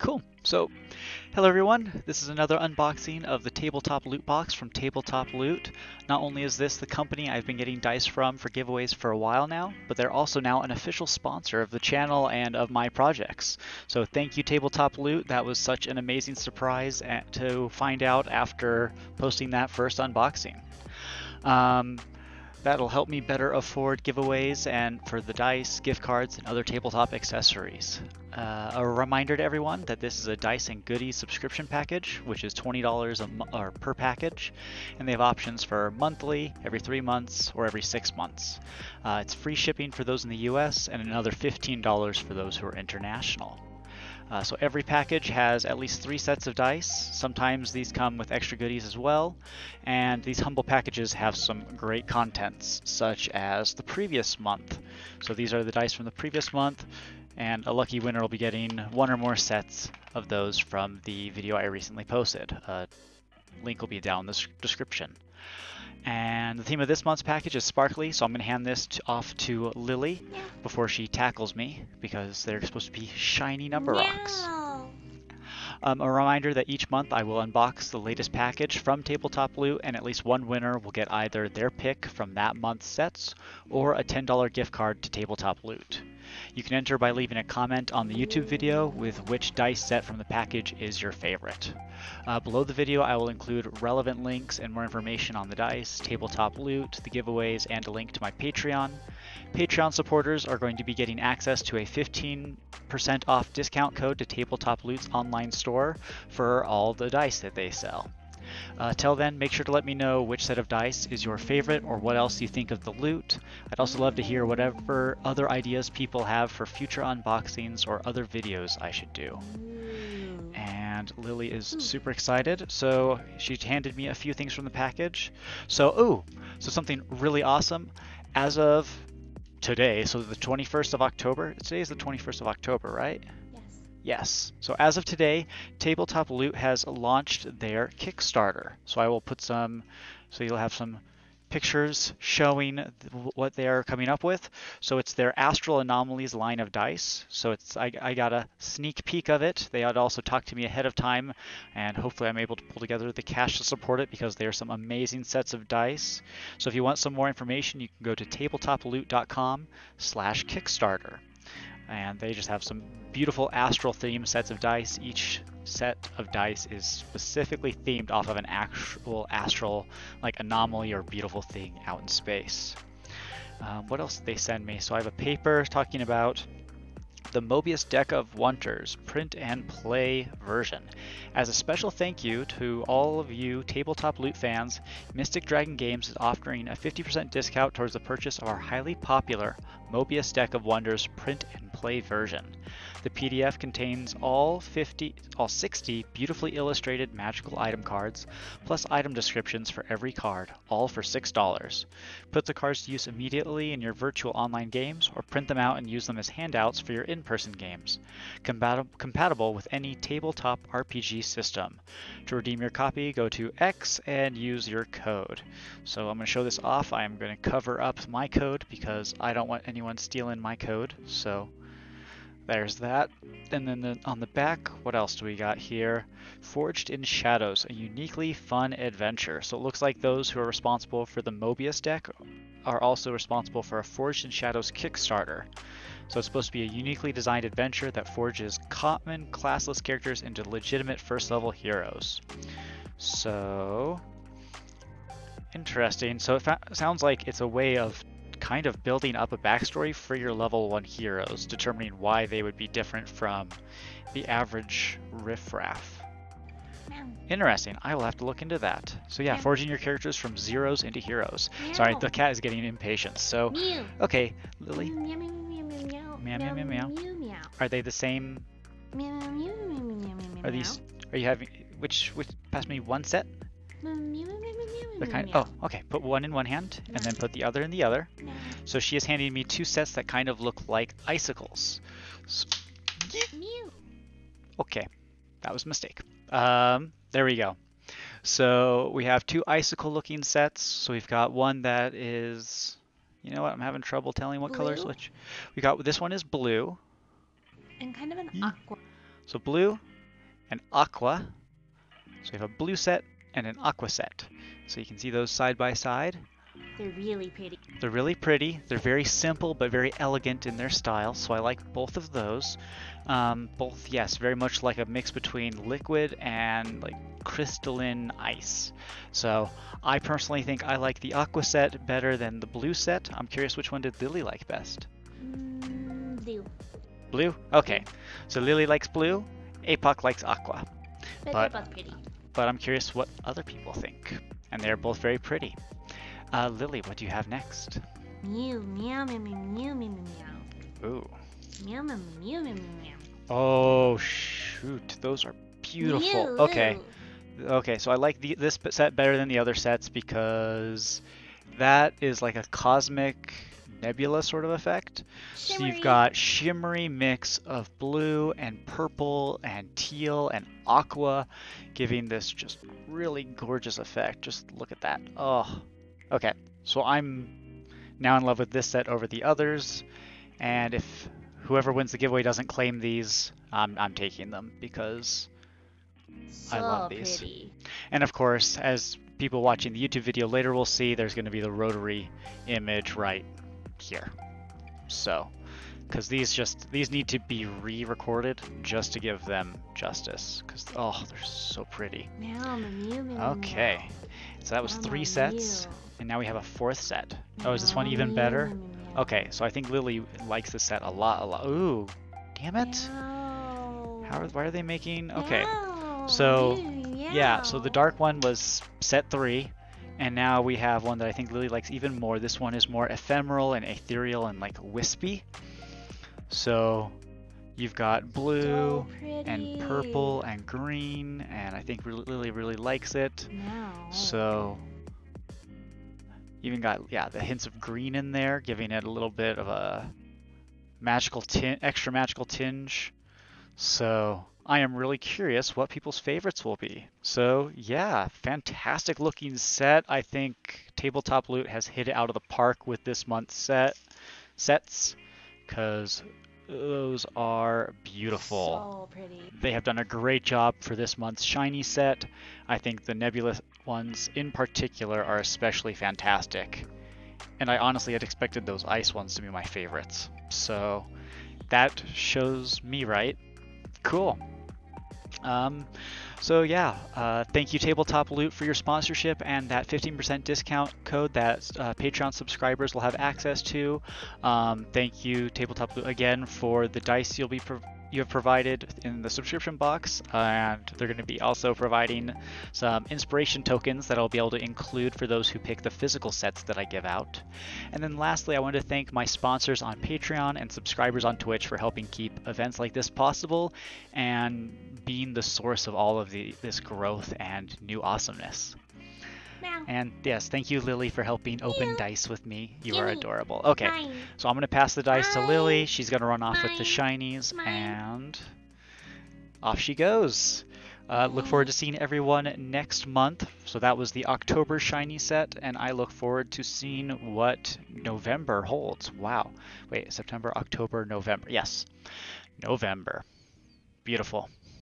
Cool. So, hello everyone. This is another unboxing of the Tabletop Loot Box from Tabletop Loot. Not only is this the company I've been getting dice from for giveaways for a while now, but they're also now an official sponsor of the channel and of my projects. So thank you Tabletop Loot. That was such an amazing surprise to find out after posting that first unboxing. Um, That'll help me better afford giveaways and for the dice, gift cards, and other tabletop accessories. Uh, a reminder to everyone that this is a Dice and Goodies subscription package, which is $20 a or per package, and they have options for monthly, every three months, or every six months. Uh, it's free shipping for those in the US and another $15 for those who are international. Uh, so every package has at least three sets of dice. Sometimes these come with extra goodies as well. And these humble packages have some great contents, such as the previous month. So these are the dice from the previous month, and a lucky winner will be getting one or more sets of those from the video I recently posted. Uh, link will be down in the description. And the theme of this month's package is sparkly, so I'm going to hand this to, off to Lily yeah. before she tackles me, because they're supposed to be shiny number no. rocks. Um, a reminder that each month I will unbox the latest package from Tabletop Loot, and at least one winner will get either their pick from that month's sets or a $10 gift card to Tabletop Loot. You can enter by leaving a comment on the YouTube video with which dice set from the package is your favorite. Uh, below the video I will include relevant links and more information on the dice, tabletop loot, the giveaways, and a link to my Patreon. Patreon supporters are going to be getting access to a 15% off discount code to Tabletop Loot's online store for all the dice that they sell. Uh, till then, make sure to let me know which set of dice is your favorite or what else you think of the loot. I'd also love to hear whatever other ideas people have for future unboxings or other videos I should do. And Lily is super excited, so she handed me a few things from the package. So, ooh, so something really awesome. As of today, so the 21st of October, today is the 21st of October, right? Yes. So as of today, Tabletop Loot has launched their Kickstarter. So I will put some, so you'll have some pictures showing what they are coming up with. So it's their Astral Anomalies line of dice. So it's I, I got a sneak peek of it. They had also talked to me ahead of time, and hopefully I'm able to pull together the cash to support it because they are some amazing sets of dice. So if you want some more information, you can go to tabletoploot.com/kickstarter and they just have some beautiful astral theme sets of dice. Each set of dice is specifically themed off of an actual astral like anomaly or beautiful thing out in space. Um, what else did they send me? So I have a paper talking about the Mobius Deck of Wonders print and play version. As a special thank you to all of you tabletop loot fans, Mystic Dragon Games is offering a 50% discount towards the purchase of our highly popular Mobius Deck of Wonders print and play version. The PDF contains all 50, all 60 beautifully illustrated magical item cards, plus item descriptions for every card, all for $6. Put the cards to use immediately in your virtual online games, or print them out and use them as handouts for your in-person games. Compat compatible with any tabletop RPG system. To redeem your copy, go to X and use your code. So I'm going to show this off. I'm going to cover up my code because I don't want anyone stealing my code. So there's that. And then the, on the back, what else do we got here? Forged in Shadows, a uniquely fun adventure. So it looks like those who are responsible for the Mobius deck are also responsible for a Forged in Shadows Kickstarter. So it's supposed to be a uniquely designed adventure that forges common classless characters into legitimate first level heroes. So interesting. So it sounds like it's a way of kind of building up a backstory for your level 1 heroes, determining why they would be different from the average riffraff. Interesting. I will have to look into that. So yeah, forging your characters from zeros into heroes. Sorry, the cat is getting impatient. So, okay, Lily. Meow, meow, meow, meow, meow. Are they the same? Meow, meow, meow, meow, meow, meow. Are these? Are you having? Which? Which? Pass me one set. The kind. Oh, okay. Put one in one hand, and then put the other in the other. So she is handing me two sets that kind of look like icicles. So, okay, that was a mistake. Um, there we go. So we have two icicle-looking sets. So we've got one that is, you know what? I'm having trouble telling what blue? colors which. We got this one is blue. And kind of an aqua. So blue, and aqua. So we have a blue set and an aqua set. So you can see those side by side. They're really pretty. They're really pretty. They're very simple but very elegant in their style, so I like both of those. Um, both, yes, very much like a mix between liquid and like crystalline ice. So I personally think I like the aqua set better than the blue set. I'm curious which one did Lily like best? Mm, blue. Blue? Okay. So Lily likes blue, Apoc likes aqua. But, But- they're both pretty. But I'm curious what other people think. And they're both very pretty. Uh, Lily, what do you have next? Mew, meow, meow, meow, meow, meow, meow. Ooh. Meow, meow, meow, meow, meow, meow. Oh, shoot. Those are beautiful. Mew, Okay. Okay, so I like the, this set better than the other sets because that is like a cosmic nebula sort of effect. So you've got shimmery mix of blue and purple and teal and aqua, giving this just really gorgeous effect. Just look at that. Oh, okay. So I'm now in love with this set over the others, and if whoever wins the giveaway doesn't claim these, I'm, I'm taking them because so I love these. pretty. and of course, as people watching the YouTube video later will see, there's going to be the rotary image right here. So, because these just these need to be re-recorded just to give them justice. Because oh, they're so pretty. Okay, so that was three sets, and now we have a fourth set. Oh, is this one even better? Okay, so I think Lily likes this set a lot, a lot. Ooh, damn it! How? Why are they making? Okay. So, Yeah, so the dark one was set three, and now we have one that I think Lily likes even more. This one is more ephemeral and ethereal and like wispy. So you've got blue So and purple and green, and I think Lily really likes it. Meow. So even got yeah the hints of green in there, giving it a little bit of a magical tin, extra magical tinge. So I am really curious what people's favorites will be. So yeah, fantastic looking set. I think Tabletop Loot has hit it out of the park with this month's set sets because those are beautiful. So pretty. They have done a great job for this month's shiny set. I think the Nebula ones in particular are especially fantastic. And I honestly had expected those ice ones to be my favorites. So that shows me right. Cool. Um, so yeah, uh, thank you Tabletop Loot for your sponsorship and that 15% discount code that uh, Patreon subscribers will have access to. Um, thank you Tabletop Loot again for the dice you'll be prov- you have provided in the subscription box, and they're going to be also providing some inspiration tokens that I'll be able to include for those who pick the physical sets that I give out. And then lastly, I want to thank my sponsors on Patreon and subscribers on Twitch for helping keep events like this possible and being the source of all of the, this growth and new awesomeness. Meow. And yes, thank you, Lily, for helping open Meow. dice with me. You are Gimme. adorable. Okay, Mine. so I'm going to pass the dice to Lily. She's going to run off with the shinies, Mine. and off she goes. Uh, look forward to seeing everyone next month. So that was the October shiny set, and I look forward to seeing what November holds. Wow. Wait, September, October, November. Yes, November. Beautiful.